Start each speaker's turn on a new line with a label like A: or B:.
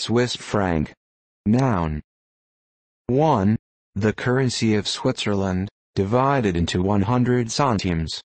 A: Swiss franc. Noun. 1. The currency of Switzerland, divided into 100 centimes.